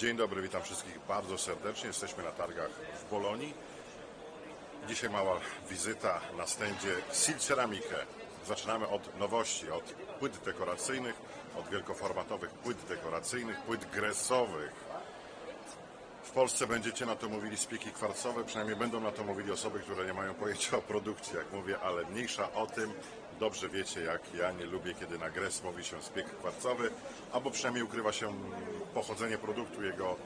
Dzień dobry, witam wszystkich bardzo serdecznie. Jesteśmy na targach w Bolonii. Dzisiaj mała wizyta na stędzie Sil Ceramikę. Zaczynamy od nowości, od płyt dekoracyjnych, od wielkoformatowych płyt dekoracyjnych, płyt gresowych. W Polsce będziecie na to mówili spieki kwarcowe, przynajmniej będą na to mówili osoby, które nie mają pojęcia o produkcji, jak mówię, ale mniejsza o tym. Dobrze wiecie, jak ja nie lubię, kiedy na gres mówi się spiek kwarcowy, albo przynajmniej ukrywa się pochodzenie produktu, jego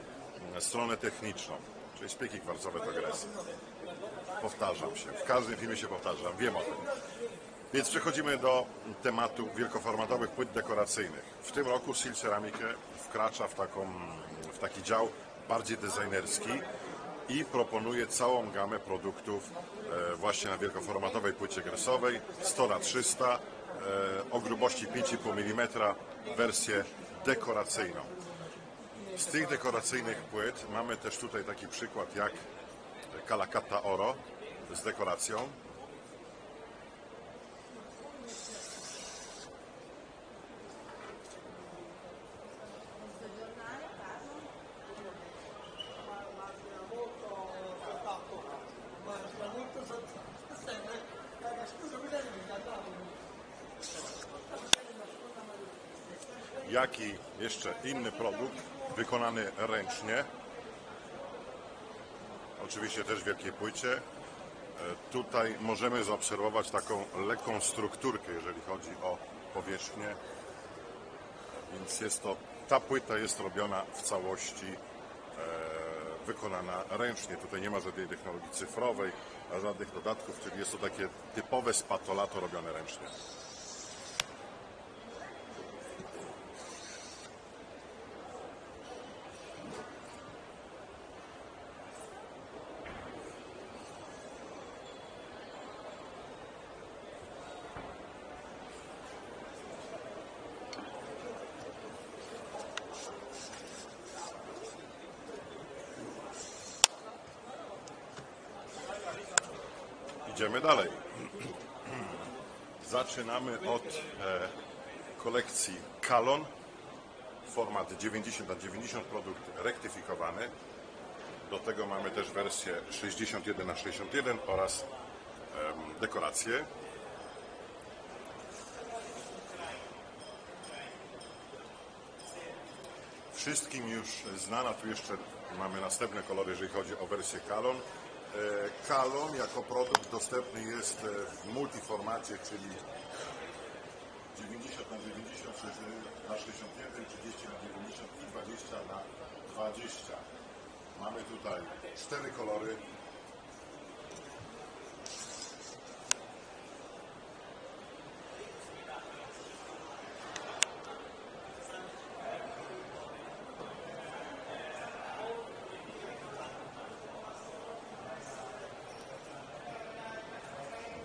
stronę techniczną. Czyli spieki kwarcowe to gres. Powtarzam się, w każdym filmie się powtarzam, wiem o tym. Więc przechodzimy do tematu wielkoformatowych płyt dekoracyjnych. W tym roku Sil Ceramikę wkracza w, taką, w taki dział bardziej designerski i proponuje całą gamę produktów właśnie na wielkoformatowej płycie gresowej 100 na 300 e, o grubości 5,5 mm wersję dekoracyjną. Z tych dekoracyjnych płyt mamy też tutaj taki przykład jak Calacata Oro z dekoracją. Jak i jeszcze inny produkt wykonany ręcznie. Oczywiście też w wielkiej płycie. E, Tutaj możemy zaobserwować taką lekką strukturkę, jeżeli chodzi o powierzchnię. Więc jest to, ta płyta jest robiona w całości e, wykonana ręcznie. Tutaj nie ma żadnej technologii cyfrowej, żadnych dodatków, czyli jest to takie typowe spatolato robione ręcznie. Idziemy dalej. Zaczynamy od e, kolekcji Kalon. Format 90 na 90 produkt rektyfikowany. Do tego mamy też wersję 61 na 61 oraz dekoracje. Wszystkim już znana, tu jeszcze mamy następne kolory, jeżeli chodzi o wersję Kalon. E, Kalon jako produkt dostępny jest e, w multiformacie, czyli 90 na 90, 60 na 61, 30 na 90 i 20 na 20. Mamy tutaj cztery kolory.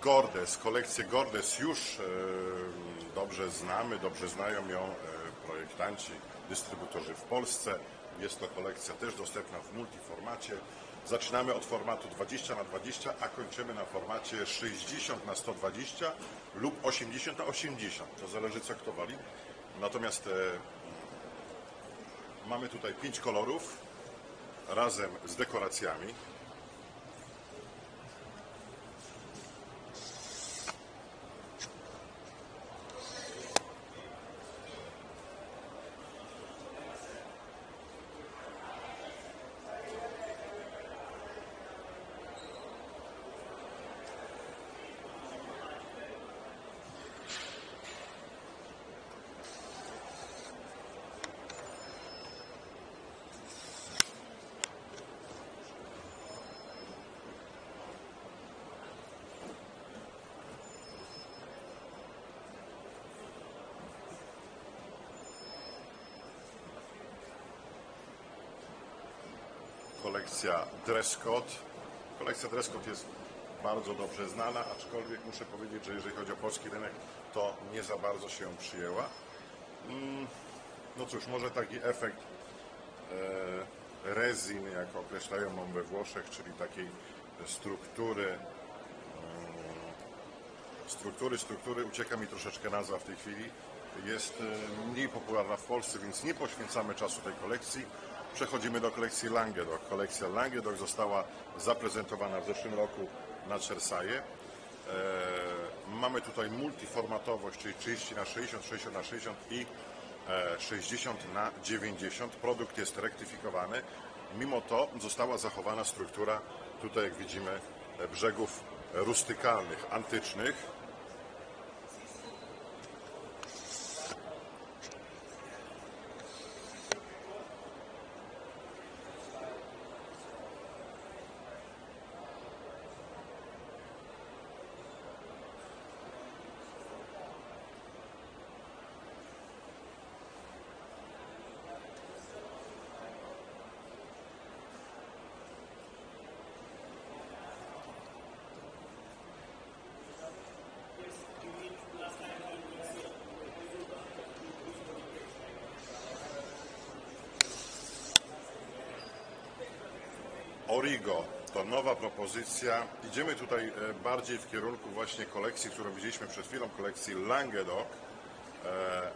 Gordes, kolekcję Gordes już e, dobrze znamy, dobrze znają ją e, projektanci, dystrybutorzy w Polsce. Jest to kolekcja też dostępna w multiformacie. Zaczynamy od formatu 20 na 20, a kończymy na formacie 60 na 120 lub 80 na 80. To zależy co kto woli. Natomiast e, mamy tutaj pięć kolorów razem z dekoracjami. Kolekcja Dress Code. Kolekcja Dress Code jest bardzo dobrze znana, aczkolwiek muszę powiedzieć, że jeżeli chodzi o polski rynek, to nie za bardzo się przyjęła. Mm, No cóż, może taki efekt e, resin, jak określają ją we Włoszech, czyli takiej struktury, mm, struktury, struktury, ucieka mi troszeczkę nazwa w tej chwili, jest e, mniej popularna w Polsce, więc nie poświęcamy czasu tej kolekcji. Przechodzimy do kolekcji Languedoc. Kolekcja Languedoc została zaprezentowana w zeszłym roku na Cersaie. E, mamy tutaj multiformatowość, czyli 30 na 60, 60 na 60 i e, 60 na 90. Produkt jest rektyfikowany. Mimo to została zachowana struktura, tutaj jak widzimy, e, brzegów rustykalnych, antycznych. Origo to nowa propozycja. Idziemy tutaj e, bardziej w kierunku właśnie kolekcji, którą widzieliśmy przed chwilą, kolekcji Languedoc. E,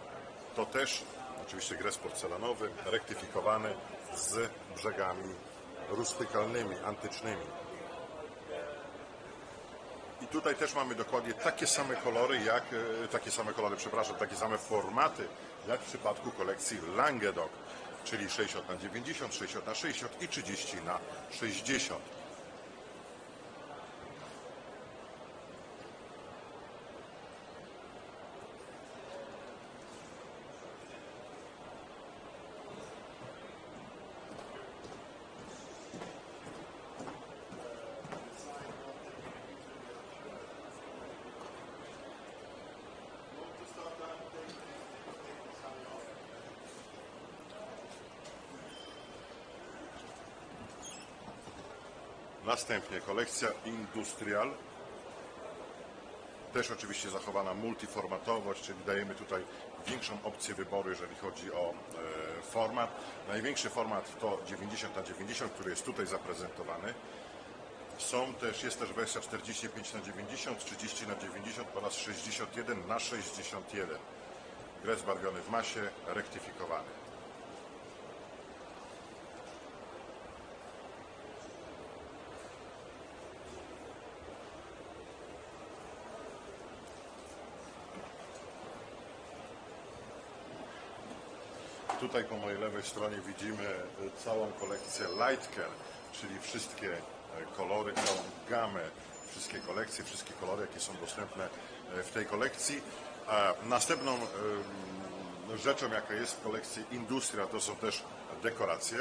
To też oczywiście gres porcelanowy, rektyfikowany z brzegami rustykalnymi, antycznymi. I tutaj też mamy dokładnie takie same kolory, jak, e, takie same kolory, przepraszam, takie same formaty, jak w przypadku kolekcji Languedoc, czyli 60 na 90, 60 na 60 i 30 na 60. Następnie kolekcja Industrial. Też oczywiście zachowana multiformatowość, czyli dajemy tutaj większą opcję wyboru, jeżeli chodzi o e, format. Największy format to 90 na 90, który jest tutaj zaprezentowany. Są też, jest też wersja 45 na 90, 30 na 90 oraz 61 na 61. Gres barwiony w masie, rektyfikowany. Tutaj po mojej lewej stronie widzimy e, całą kolekcję Lightcare, czyli wszystkie e, kolory, całą gamę, wszystkie kolekcje, wszystkie kolory, jakie są dostępne e, w tej kolekcji. A następną rzeczą, jaka jest w kolekcji Industria, to są też dekoracje.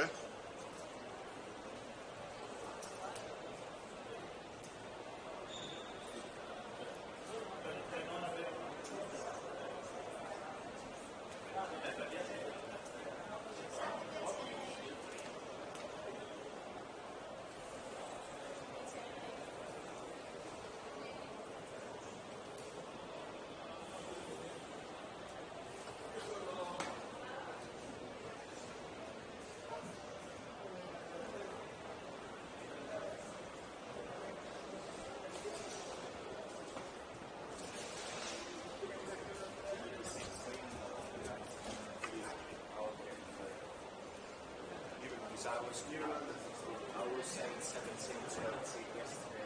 So I was new, I was saying 17 20 yesterday.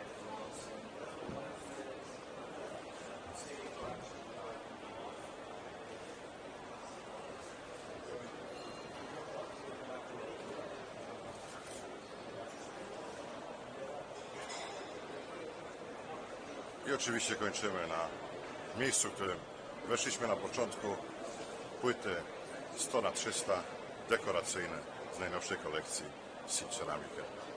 I oczywiście kończymy na miejscu, w którym weszliśmy na początku. Płyty 100 na 300 dekoracyjne z najnowszej kolekcji Sea Ceramica.